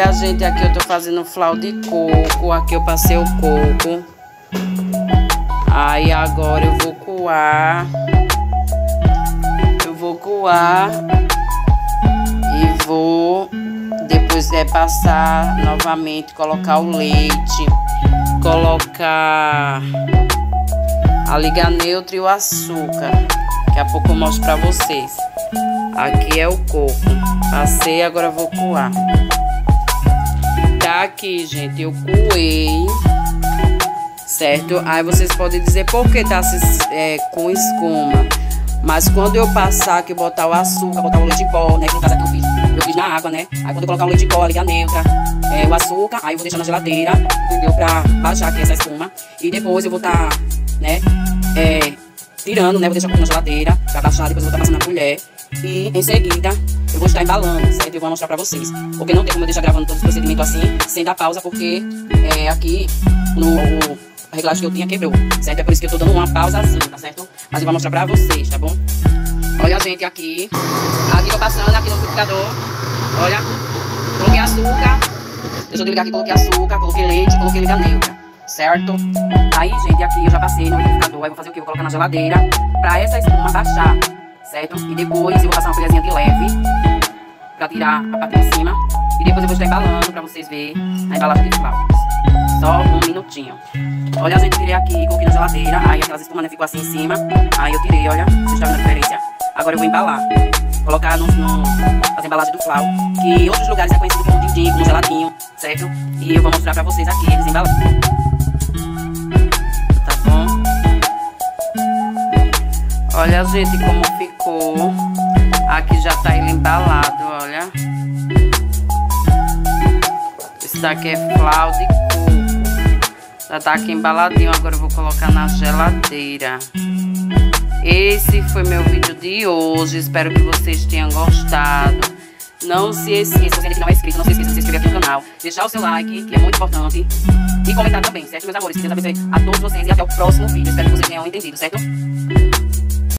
Olha, gente, aqui eu tô fazendo flau de coco. Aqui eu passei o coco. Aí agora eu vou coar. Eu vou coar. E vou depois é passar novamente, colocar o leite. Colocar a liga neutra e o açúcar. Daqui a pouco eu mostro pra vocês. Aqui é o coco. Passei, agora vou coar. Tá aqui, gente, eu coei. Certo? Aí vocês podem dizer por que tá é, com escuma. Mas quando eu passar aqui, botar o açúcar, botar o leite de pó, né? Que no caso aqui eu fiz, eu fiz na água, né? Aí quando eu colocar o leite de pó, a liga neutra, é, o açúcar, aí eu vou deixar na geladeira, entendeu? Pra baixar aqui essa espuma. E depois eu vou tá, né? É, tirando, né? Vou deixar um na geladeira pra baixar, depois eu vou estar passando na colher. E em seguida eu vou estar embalando, certo? Eu vou mostrar pra vocês. Porque não tem como eu deixar gravando todo o procedimento assim, sem dar pausa, porque é, aqui no a reglagem que eu tinha quebrou, certo? É por isso que eu tô dando uma pausa assim, tá certo? Mas eu vou mostrar pra vocês, tá bom? Olha, gente, aqui. Aqui tô passando, aqui no liquidificador. Olha, coloquei açúcar. Deixa eu desligar aqui, coloquei açúcar, coloquei leite, coloquei liga neutra, certo? Aí, gente, aqui eu já passei no liquidificador. Aí vou fazer o quê? Vou colocar na geladeira pra essa espuma baixar certo? E depois eu vou passar uma colherzinha de leve pra tirar a parte de cima. E depois eu vou estar embalando pra vocês verem a embalagem de flautas. Só um minutinho. Olha, gente tirei aqui, coloquei na geladeira. Aí aquelas espumas né, ficou assim em cima. Aí eu tirei, olha. Vocês estão vendo a diferença? Agora eu vou embalar. Colocar no, no, as embalagens do flau. Que outros lugares é conhecido como dindim, como geladinho, certo? E eu vou mostrar pra vocês aqui eles embalando. Olha, gente, como ficou. Aqui já tá ele embalado, olha. Esse daqui é flau de coco. Já tá aqui embaladinho, agora eu vou colocar na geladeira. Esse foi meu vídeo de hoje, espero que vocês tenham gostado. Não se esqueça, você não é inscrito, não se esqueça de se inscrever aqui no canal, deixar o seu like, que é muito importante, e comentar também, certo, meus amores? Que Deus abençoe a todos vocês e até o próximo vídeo. Espero que vocês tenham entendido, certo?